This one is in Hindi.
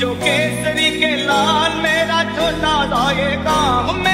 जो केसरी के लाल मेरा छोटा जाएगा काम